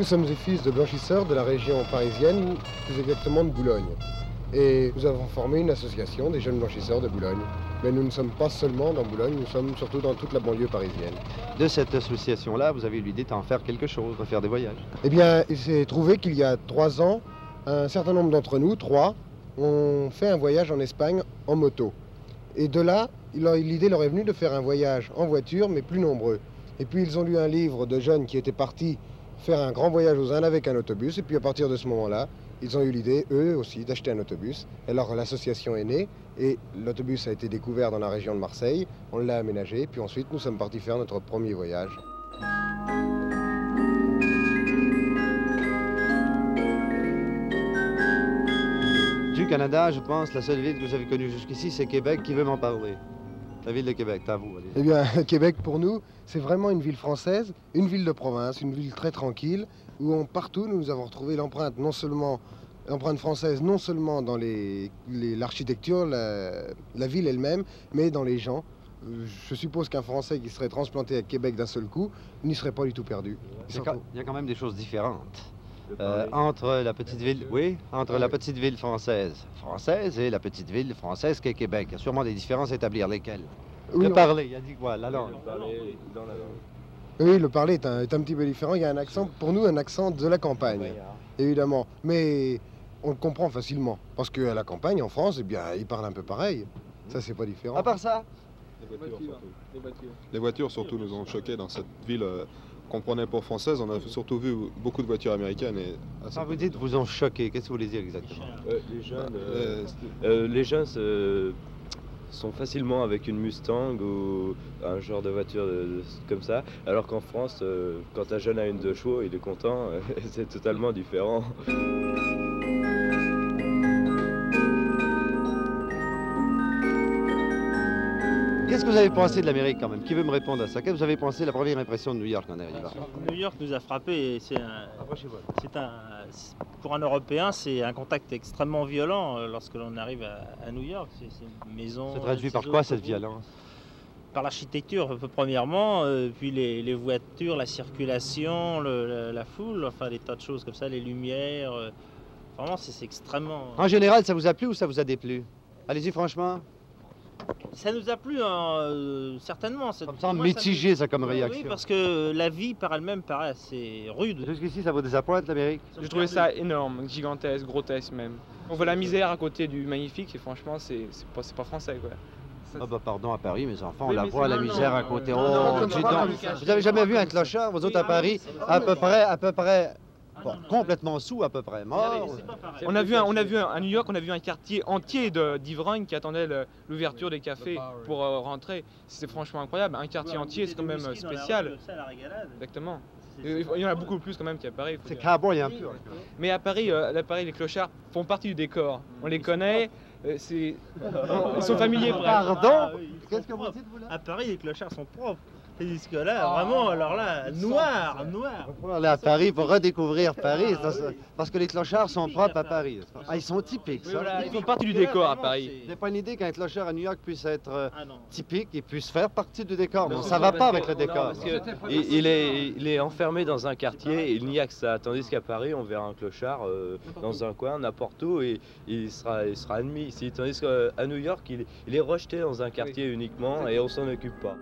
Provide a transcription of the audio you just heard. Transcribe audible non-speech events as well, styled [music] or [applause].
Nous sommes des fils de blanchisseurs de la région parisienne, plus exactement de Boulogne. Et nous avons formé une association des jeunes blanchisseurs de Boulogne. Mais nous ne sommes pas seulement dans Boulogne, nous sommes surtout dans toute la banlieue parisienne. De cette association-là, vous avez eu l'idée d'en faire quelque chose, de faire des voyages. Eh bien, il s'est trouvé qu'il y a trois ans, un certain nombre d'entre nous, trois, ont fait un voyage en Espagne en moto. Et de là, l'idée leur est venue de faire un voyage en voiture, mais plus nombreux. Et puis ils ont lu un livre de jeunes qui étaient partis faire un grand voyage aux Indes avec un autobus. Et puis à partir de ce moment-là, ils ont eu l'idée, eux aussi, d'acheter un autobus. Alors l'association est née et l'autobus a été découvert dans la région de Marseille. On l'a aménagé, puis ensuite nous sommes partis faire notre premier voyage. Du Canada, je pense, la seule ville que avez connue jusqu'ici, c'est Québec. Qui veut m'en parler La ville de Québec, à vous. allez. Eh bien, [laughs] Québec, pour nous, c'est vraiment une ville française, une ville de province, une ville très tranquille, où on, partout nous avons retrouvé l'empreinte non seulement l'empreinte française non seulement dans les- les- l'architecture, la, la ville elle-même, mais dans les gens. Euh, Je suppose qu'un Français qui serait transplanté à Québec d'un seul coup n'y serait pas du tout perdu. Quand- Il y a quand même des choses différentes. Euh, entre la petite ville, oui, entre la petite ville française, française et la petite ville française qu'est Québec. Il y a sûrement des différences à établir. Lesquelles? Oui, Le parler, il a dit quoi La langue? oui, le parler est un, est un petit peu différent. Il y a un accent, pour nous, un accent de la campagne, évidemment. Mais on le comprend facilement. Parce qu'à la campagne, en France, eh bien, ils parlent un peu pareil. Ça, c'est pas différent. À part ça, Les voitures, surtout. Les voitures, surtout, nous ont choqués dans cette ville euh, qu'on prenait pour française. On a surtout vu beaucoup de voitures américaines. Et assez quand vous dites vous ont choqué, qu'est-ce que vous voulez dire exactement Euh, les jeunes, euh, Euh, euh, les jeunes se- sont facilement avec une Mustang ou un genre de voiture de- de- comme ça, alors qu'en France, euh, quand un jeune a une deux chevaux, il est content, [laughs] c'est totalement différent. Qu'est-ce que vous avez pensé de l'Amérique quand même? Qui veut me répondre à ça? Qu'est-ce que vous avez pensé de la première impression de New York quand on est arrivé là? New York nous a frappé et c'est un, c'est un, c'est- pour un Européen, c'est un contact extrêmement violent euh, lorsque l'on arrive à, à New York. C'est c'est une maison. Ça traduit par quoi cette violence? Par l'architecture, euh, premièrement, euh, puis les, les voitures, la circulation, le- la, la foule, enfin des tas de choses comme ça, les lumières. euh, vraiment, c'est c'est extrêmement. En général, ça vous a plu ou ça vous a déplu? Allez-y franchement. Ça nous a plu, hein, euh, certainement. Ça- Ça me semble mitigé ça comme Oui, réaction. Oui, parce que la vie par elle-même paraît assez rude. Jusqu'ici, ça vous désappointe l'Amérique J'ai trouvé ça énorme, gigantesque, grotesque même. On voit la misère à côté du magnifique et franchement, c'est c'est pas, c'est pas français quoi. Ah bah pardon, à Paris, mes enfants, on la voit, la non, misère non, à côté. non, Oh, non, non, dis non, donc. non, Vous avez jamais vu un clochard, vous autres à Paris, à peu près, à peu près, bon, complètement sous à peu près, mort. c'est. On a vu, un- on a vu un- à New York, on a vu un quartier entier de- d'ivrognes qui attendaient le- l'ouverture des cafés pour euh, rentrer. C'était franchement incroyable. Un quartier entier, c'est quand même euh, spécial. Exactement. Il y en a beaucoup plus quand même qu'à Paris. C'est cowboy un peu. Mais à Paris, euh, à Paris, les clochards font partie du décor. On les connaît. euh, c'est, ils sont familiers. Pardon Ah, Qu'est-ce que vous propres. dites vous là À Paris, les clochards sont propres. Tandis que là, vraiment, alors là, noir, noir. On va aller à Paris pour redécouvrir Paris, parce que les clochards sont propres à Paris. Ah, ils sont typiques, ça. Ils font partie du décor à Paris. N'avez pas une idée qu'un clochard à New York puisse être euh, Ah typique et puisse faire partie du décor. Non, Non, ça va pas que- avec le non, décor. parce que il, il est, il est enfermé dans un quartier, il n'y a que ça. Tandis qu'à Paris, on verra un clochard euh, dans un coin, n'importe où, et il sera, il sera admis ici. Tandis qu'à New York, il, il est rejeté dans un quartier uniquement et on s'en occupe pas.